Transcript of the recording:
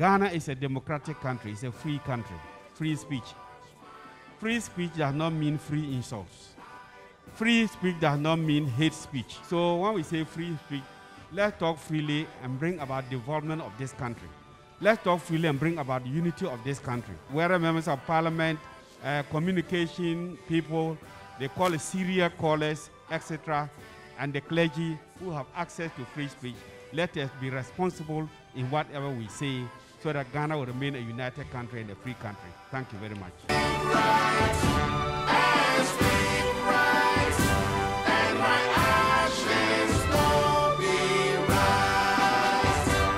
Ghana is a democratic country, it's a free country, free speech. Free speech does not mean free insults. Free speech does not mean hate speech. So when we say free speech, let's talk freely and bring about development of this country. Let's talk freely and bring about the unity of this country. Whether members of parliament, uh, communication people, they call it serial callers, etc., and the clergy who have access to free speech. Let us be responsible in whatever we say so that Ghana will remain a united country and a free country. Thank you very much.